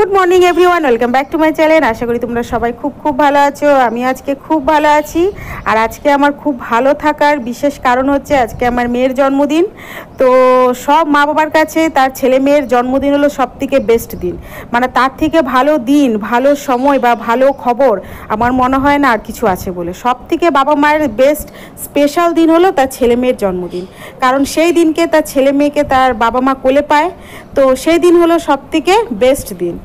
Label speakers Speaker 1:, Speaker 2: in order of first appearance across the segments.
Speaker 1: Good morning everyone welcome back to my channel আশা করি তোমরা সবাই খুব খুব ভালো আছো। আমি আজকে খুব ভালো আছি। আর আজকে আমার খুব ভালো থাকার বিশেষ কারণ হচ্ছে আজকে আমার মেয়ের জন্মদিন। তো সব মা বাবার কাছে তার ছেলে মেয়ের জন্মদিন হলো সব থেকে বেস্ট দিন। মানে তার থেকে ভালো দিন, ভালো সময় বা ভালো খবর আমার মনে হয় না আর কিছু আছে বলে। সব থেকে বাবা মায়ের বেস্ট স্পেশাল দিন হলো তার ছেলে মেয়ের জন্মদিন। কারণ সেই দিনকে তার ছেলে মেয়েকে তার বাবা মা কোলে পায়। তো সেই দিন হলো সব থেকে বেস্ট দিন।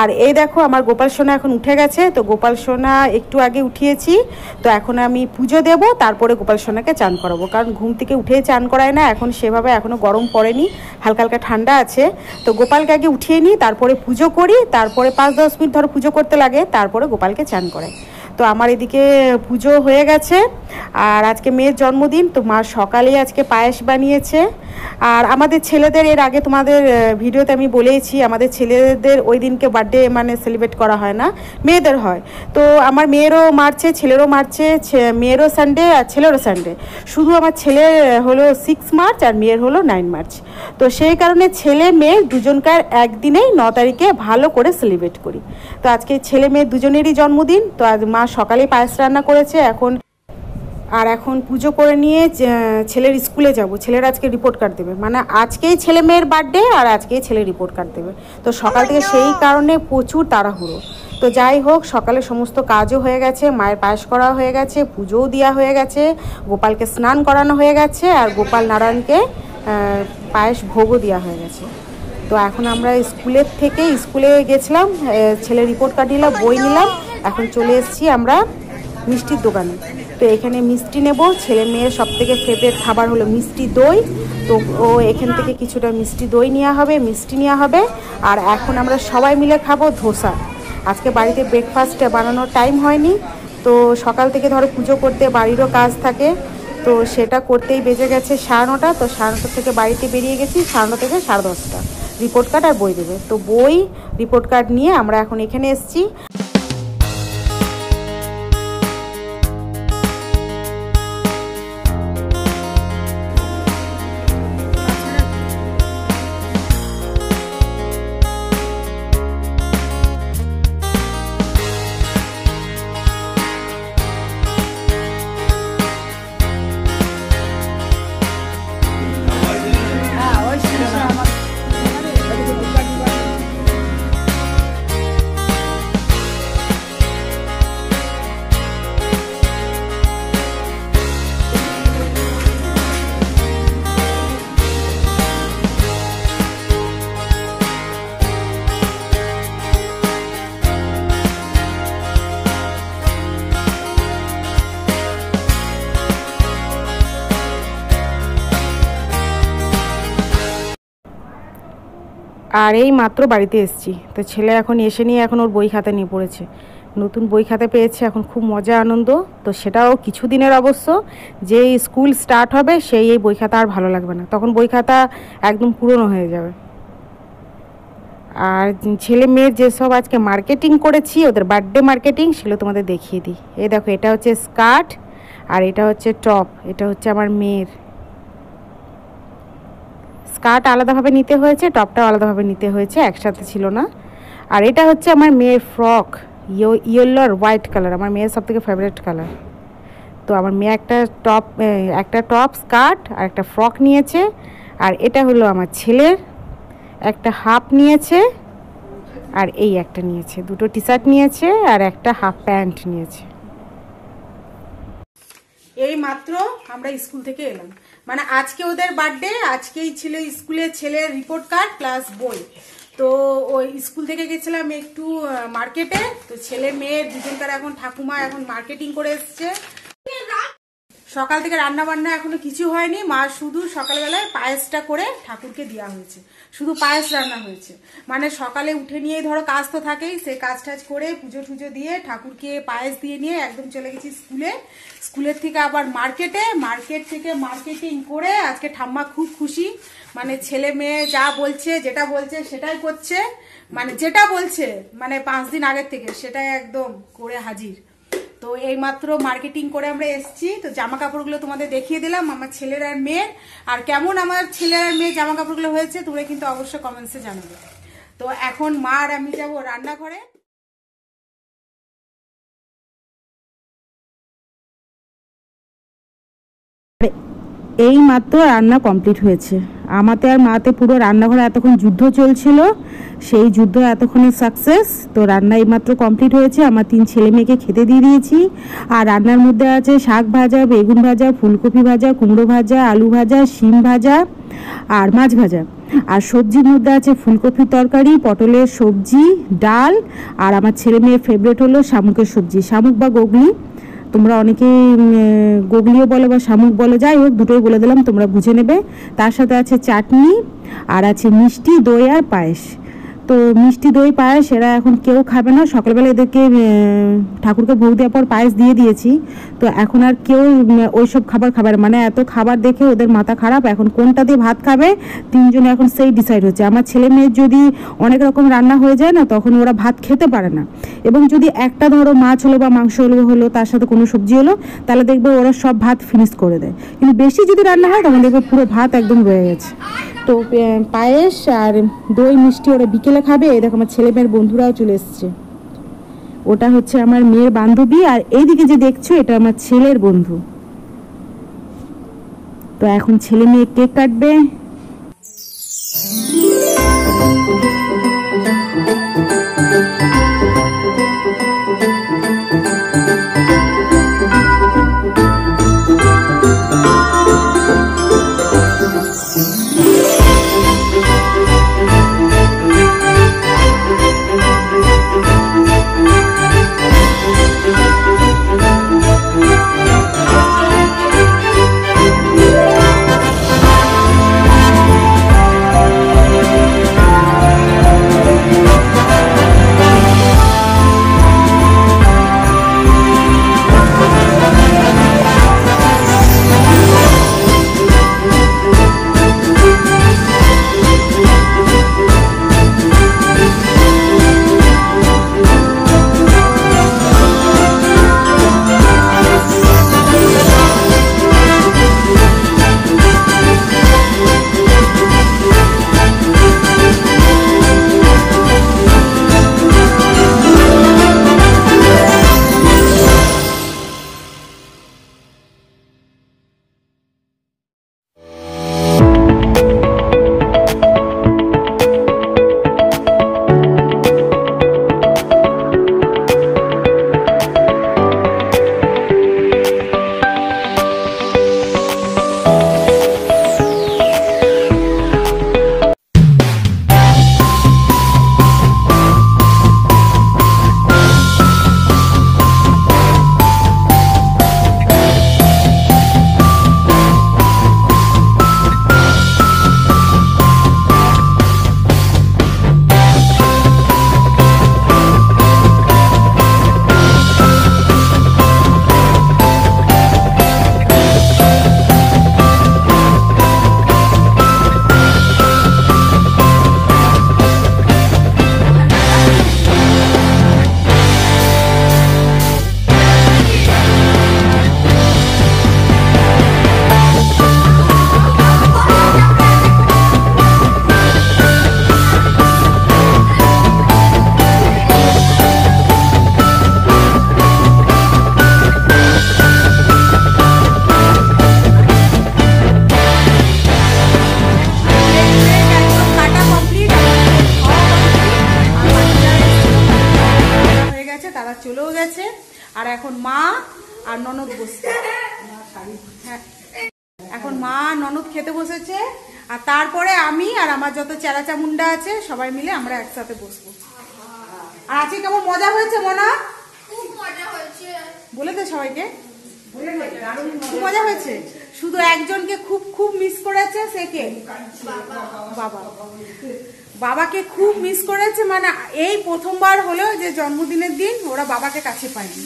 Speaker 1: আর এই দেখো, আমার গোপাল সোনা এখন উঠে গেছে। তো গোপাল সোনা একটু আগে উঠিয়েছি। তো এখন আমি পুজো দেব, তারপরে গোপাল সোনাকে চান করাবো। কারণ ঘুম থেকে উঠে চান করায় না, এখন সেভাবে এখনও গরম পড়েনি, হালকা হালকা ঠান্ডা আছে। তো গোপালকে আগে উঠিয়ে নিই, তারপরে পুজো করি, তারপরে পাঁচ দশ মিনিট ধরো পুজো করতে লাগে, তারপরে গোপালকে চান করাই। তো আমার এদিকে পুজো হয়ে গেছে। আর আজকে মেয়ের জন্মদিন, তো মা সকালেই আজকে পায়েস বানিয়েছে। আর আমাদের ছেলেদের এর আগে তোমাদের ভিডিওতে আমি বলেইছি, আমাদের ছেলেদের ওই দিনকে বার্থডে মানে সেলিব্রেট করা হয় না, মেয়েদের হয়। তো আমার মেয়েরও মারছে, ছেলেরও মারছে মেয়েরও সানডে আর ছেলেরও সানডে শুধু আমার ছেলে হলো সিক্স মার্চ আর মেয়ের হলো নাইন মার্চ তো সেই কারণে ছেলে মেয়ে দুজনকার একদিনেই ন তারিখে ভালো করে সেলিব্রেট করি। তো আজকে ছেলে মেয়ে দুজনেরই জন্মদিন, তো আজ মা সকালে পায়েস রান্না করেছে এখন আর এখন পুজো করে নিয়ে ছেলের স্কুলে যাব। ছেলের আজকে রিপোর্ট কার্ড দেবে। মানে আজকেই ছেলে মেয়ের বার্থডে আর আজকেই ছেলে রিপোর্ট কার্ড দেবে। তো সকাল থেকে সেই কারণে প্রচুর তাড়াহুড়ো। তো যাই হোক সকালে সমস্ত কাজও হয়ে গেছে মায়ের পায়েস করা হয়ে গেছে পুজোও দেওয়া হয়ে গেছে গোপালকে স্নান করানো হয়ে গেছে আর গোপাল নারায়ণকে পায়েস ভোগও দেওয়া হয়ে গেছে। তো এখন আমরা স্কুলের থেকে স্কুলে গেছিলাম ছেলে রিপোর্ট কার্ড নিলাম বই নিলাম এখন চলে এসেছি আমরা মিষ্টির দোকানে। তো এখানে মিষ্টি নেব। ছেলে মেয়ের সব থেকে ফেভারিট খাবার হলো মিষ্টি দই। তো ও এখান থেকে কিছুটা মিষ্টি দই নেওয়া হবে, মিষ্টি নেওয়া হবে। আর এখন আমরা সবাই মিলে খাব ধোসা। আজকে বাড়িতে ব্রেকফাস্ট বানানোর টাইম হয়নি। তো সকাল থেকে ধরো পুজো করতে বাড়িরও কাজ থাকে। তো সেটা করতেই বেজে গেছে সাড়ে নটা। তো সাড়ে নটা থেকে বাড়িতে বেরিয়ে গেছি। সাড়ে নটা থেকে সাড়ে দশটা। রিপোর্ট কার্ড আর বই দেবে। তো বই রিপোর্ট কার্ড নিয়ে আমরা এখন এখানে এসেছি। আর এই মাত্র বাড়িতে এসেছি। তো ছেলে এখন এসে নিয়ে এখন ওর বই খাতা নিয়ে পড়েছে। নতুন বই খাতা পেয়েছে, এখন খুব মজা, আনন্দ। তো সেটাও কিছু দিনের অবশ্য। যে স্কুল স্টার্ট হবে, সেই এই বই খাতা আর ভালো লাগবে না। তখন বই খাতা একদম পুরনো হয়ে যাবে। আর ছেলে মেয়ের যেসব আজকে মার্কেটিং করেছি, ওদের বার্থডে মার্কেটিং সেগুলো তোমাদের দেখিয়ে দিই। এই দেখো, এটা হচ্ছে স্কার্ট আর এটা হচ্ছে টপ এটা হচ্ছে আমার মেয়ের। স্কার্ট আলাদাভাবে নিতে হয়েছে, টপটাও আলাদাভাবে নিতে হয়েছে, একসাথে ছিল না। আর এটা হচ্ছে আমার মেয়ের ফ্রক ইয়েলো আর হোয়াইট কালার, আমার মেয়ের সব থেকে ফেভারিট কালার। তো আমার মেয়ে একটা টপ একটা টপ, স্কার্ট আর একটা ফ্রক নিয়েছে। আর এটা হলো আমার ছেলের, একটা হাফ নিয়েছে আর এই একটা নিয়েছে। দুটো টি শার্ট নিয়েছে আর একটা হাফ প্যান্ট নিয়েছে। এই মাত্র আমরা স্কুল থেকে এলাম। মানে আজকে ওদের বার্থডে আজকেই ছিল স্কুলে ছেলের রিপোর্ট কার্ড প্লাস বই। তো ওই স্কুল থেকে গেছিলাম একটু মার্কেটে তো ছেলে, মেয়ে দুজনকার এখন ঠাকুমা এখন মার্কেটিং করে এসছে। সকাল থেকে রান্না বান্না এখনও কিছু হয়নি। মা শুধু সকালবেলায় পায়েসটা করে ঠাকুরকে দেওয়া হয়েছে। শুধু পায়েস রান্না হয়েছে। মানে সকালে উঠে নিয়ে ধরো কাজ তো থাকেই, সে কাজ টাজ করে পুজো টুজো দিয়ে ঠাকুরকে পায়েস দিয়ে নিয়ে একদম চলে গেছি স্কুলে। স্কুলের থেকে আবার মার্কেটে, মার্কেট থেকে মার্কেটিং করে আজকে ঠাম্মা খুব খুশি। মানে ছেলে মেয়ে যা বলছে, যেটা বলছে সেটাই করছে। মানে যেটা বলছে মানে পাঁচ দিন আগের থেকে সেটাই একদম করে হাজির। তো এইমাত্র মার্কেটিং করে আমরা এসছি। তো জামা কাপড়গুলো তোমাদের দেখিয়ে দিলাম, আমার ছেলের আর মেয়ের। আর কেমন আমার ছেলের আর মেয়ের জামা কাপড়গুলো হয়েছে, তোমরা কিন্তু অবশ্যই কমেন্টসে জানাবে। তো এখন মা আর আমি যাব রান্নাঘরে। এই মাত্র রান্না কমপ্লিট হয়েছে। আমাতে আর মাতে পুরো রান্নাঘরে এতক্ষণ যুদ্ধ চলছিল, সেই যুদ্ধ এতক্ষণে সাকসেস তো রান্না এইমাত্র কমপ্লিট হয়েছে, আমার তিন ছেলে মেয়েকে খেতে দিয়ে দিয়েছি। আর রান্নার মধ্যে আছে শাক ভাজা, বেগুন ভাজা, ফুলকপি ভাজা, কুমড়ো ভাজা, আলু ভাজা, শিম ভাজা আর মাছ ভাজা। আর সবজির মধ্যে আছে ফুলকপির তরকারি, পটলের সবজি, ডাল। আর আমার ছেলে মেয়ের ফেভারিট হলো শামুকের সবজি, শামুক বা গগলি। তোমরা অনেকেই গোগলিও বলো বা শামুক বলো, যাই হোক, দুটোই বলে দিলাম, তোমরা বুঝে নেবে। তার সাথে আছে চাটনি, আর আছে মিষ্টি, দই আর পায়েস। তো মিষ্টি দই, পায়েস এরা এখন কেউ খাবে না। সকালবেলা এদেরকে ঠাকুরকে ভোগ দেওয়ার পর পায়েস দিয়ে দিয়েছি। তো এখন আর কেউ ওইসব খাবার খাবার মানে এত খাবার দেখে ওদের মাথা খারাপ। এখন কোনটা দিয়ে ভাত খাবে, তিনজনে এখন সেই ডিসাইড হচ্ছে। আমার ছেলে মেয়ের যদি অনেক রকম রান্না হয়ে যায় না, তখন ওরা ভাত খেতে পারে না। এবং যদি একটা ধরো মাছ হলো বা মাংস হলো হলো, তার সাথে কোনো সবজি হলো, তাহলে দেখবে ওরা সব ভাত ফিনিশ করে দেয়। কিন্তু বেশি যদি রান্না হয়, তখন দেখবে পুরো ভাত একদম রয়ে গেছে। তো পায়েস আর দই মিষ্টি ওরা বিকেলে খাবে। দেখো আমার ছেলে মেয়ের বন্ধুরাও চলে এসছে। ওটা হচ্ছে আমার মেয়ের বান্ধবী আর এইদিকে যে দেখছ, এটা আমার ছেলের বন্ধু। তো এখন ছেলে মেয়ে কেক কাটবে। চলেও গেছে। আর এখন মা আর ননদ বসছে। হ্যাঁ। এখন মা ননদ খেতে বসেছে। আর তারপরে আমি আর আমার যত চেলা চামুন্ডা আছে সবাই মিলে আমরা একসাথে বসবো। আর আজকে কেমন মজা হয়েছে মনা?
Speaker 2: খুব মজা হয়েছে।
Speaker 1: বলে দে সবাইকে। খুব মজা হয়েছে। শুধু একজনকে খুব খুব বাবা। বাবাকে খুব মিস করেছে মানে এই প্রথমবার হলো যে জন্মদিনের দিন ওরা বাবাকে কাছে পায়নি।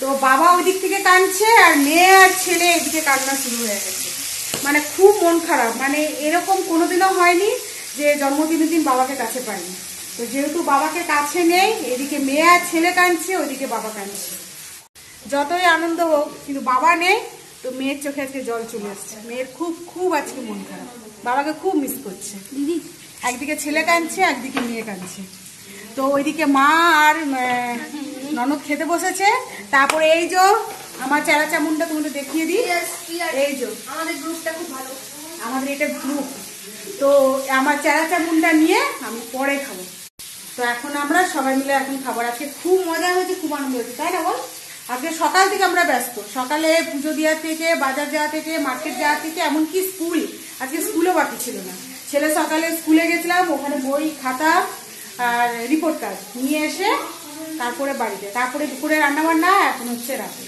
Speaker 1: তো বাবা ওই দিক থেকে কাঁদছে আর মেয়ে আর ছেলে এদিকে কান্না শুরু হয়ে গেছে। মানে খুব মন খারাপ মানে এরকম কোনোদিনও হয়নি যে জন্মদিনের দিন বাবাকে কাছে পায়নি। তো যেহেতু বাবাকে কাছে নেই, এদিকে মেয়ে আর ছেলে কাঁদছে, ওইদিকে বাবা কাঁদছে। যতই আনন্দ হোক, কিন্তু বাবা নেই তো মেয়ের চোখে আজকে জল চলে আসছে। মেয়ের খুব খুব আজকে মন খারাপ। বাবাকে খুব মিস করছে।
Speaker 2: দিদি।
Speaker 1: একদিকে ছেলে কাঁদছে একদিকে মেয়ে কাঁদছে। তো ওইদিকে মা আর ননদ খেতে বসেছে। তারপরে এই যে আমার চেরা চামুনটা তোমাদের দেখিয়ে দিই। এই যে
Speaker 2: আমাদের গ্রুপটা খুব ভালো।
Speaker 1: আমাদের এটা গ্রুপ তো আমার চেরা চামুনটা নিয়ে আমি পরে খাব। তো এখন আমরা সবাই মিলে এখন খাবার। আজকে খুব মজা হয়েছে খুব আনন্দ হয়েছে। তাই না বল? আজকে সকাল থেকে আমরা ব্যস্ত। সকালে পুজো দেওয়া থেকে, বাজার যাওয়া থেকে মার্কেট যাওয়া থেকে, এমনকি স্কুল আজকে স্কুলও বাকি ছিল না। ছেলে সকালে স্কুলে গেছিলাম, ওখানে বই, খাতা আর রিপোর্ট কার্ড নিয়ে এসে তারপরে বাড়িতে। তারপরে দুপুরে রান্নাবান্না, এখন হচ্ছে রাতে।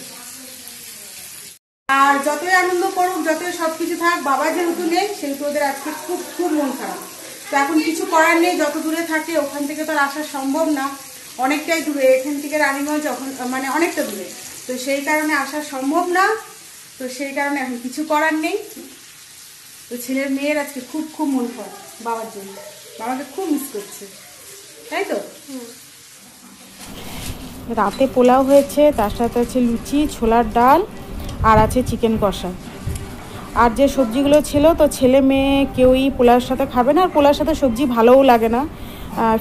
Speaker 1: আর যতই আনন্দ করুক, যতই সব কিছু থাক, বাবা যেহেতু নেই, সেহেতু ওদের আজকে খুব খুব মন খারাপ। তো এখন কিছু করার নেই, যত দূরে থাকে, ওখান থেকে তো আর আসা সম্ভব না। অনেকটাই দূরে, এখান থেকে রানিগঞ্জ যখন মানে অনেকটা দূরে। তো সেই কারণে আসা সম্ভব না। তো সেই কারণে এখন কিছু করার নেই। তো ছেলের মেয়ের আজকে খুব খুব মন খারাপ বাবার জন্য। বাবাকে খুব মিস করছে। তাই তো? রাতে পোলাও হয়েছে, তার সাথে আছে লুচি, ছোলার ডাল, আর আছে চিকেন কষা। আর যে সবজিগুলো ছিল, তো ছেলে মেয়ে কেউই পোলাওর সাথে খাবে না, আর পোলাওর সাথে সবজি ভালোও লাগে না।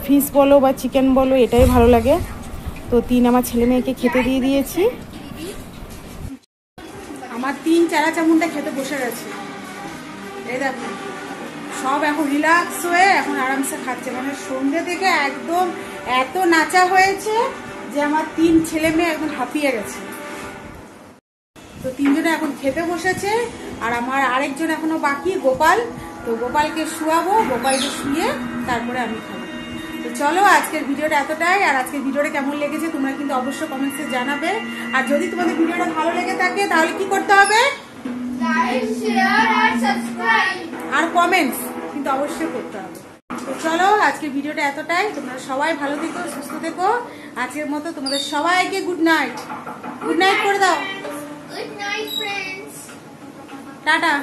Speaker 1: ফিশ বলো বা চিকেন বলো, এটাই ভালো লাগে। তো তিন আমার ছেলে মেয়েকে খেতে দিয়ে দিয়েছি। আমার তিন চারা চামুনটা খেতে বসে গেছে। এই দেখো, সব এখন রিল্যাক্স হয়ে এখন আরামসে খাচ্ছে। মানে সন্ধ্যে থেকে একদম এত নাচা হয়েছে যে আমার তিন ছেলে মেয়ে একদম হাঁপিয়ে গেছে। তো তিনজনে এখন খেতে বসেছে আর আমার আরেকজন এখনও বাকি, গোপাল। তো গোপালকে শুয়াবো, গোপালকে শুয়ে তারপরে আমি খাব। চলো আজকের ভিডিওটা এতটাই আর আজকের ভিডিওটা কেমন লেগেছে তোমরা কিন্তু অবশ্যই কমেন্টসে জানাবে। আর যদি তোমাদের ভিডিওটা ভালো লেগে থাকে তাহলে কি করতে হবে? আর কমেন্টস কিন্তু অবশ্যই করতে হবে। তো চলো আজকের ভিডিওটা এতটাই তোমরা সবাই ভালো থেকো সুস্থ থেকো। আজকের মতো তোমাদের সবাইকে গুড নাইট গুড নাইট করে দাও।
Speaker 2: Good night friends
Speaker 1: tata.